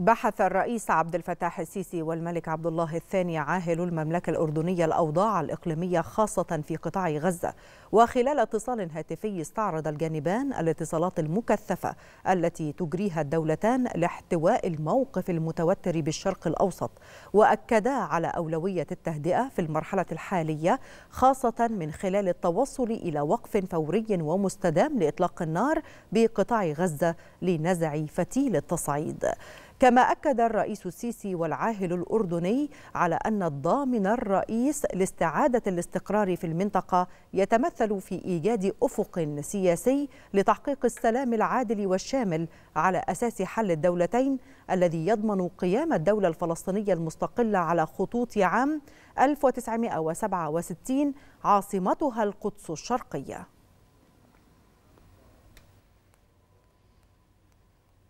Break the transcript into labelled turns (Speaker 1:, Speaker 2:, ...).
Speaker 1: بحث الرئيس عبد الفتاح السيسي والملك عبد الله الثاني عاهل المملكة الأردنية الأوضاع الإقليمية خاصة في قطاع غزة. وخلال اتصال هاتفي استعرض الجانبان الاتصالات المكثفة التي تجريها الدولتان لاحتواء الموقف المتوتر بالشرق الأوسط وأكدا على أولوية التهدئة في المرحلة الحالية خاصة من خلال التوصل إلى وقف فوري ومستدام لإطلاق النار بقطاع غزة لنزع فتيل التصعيد. كما أكد الرئيس السيسي والعاهل الأردني على أن الضامن الرئيس لاستعادة الاستقرار في المنطقة يتمثل في إيجاد أفق سياسي لتحقيق السلام العادل والشامل على أساس حل الدولتين الذي يضمن قيام الدولة الفلسطينية المستقلة على خطوط عام 1967 عاصمتها القدس الشرقية.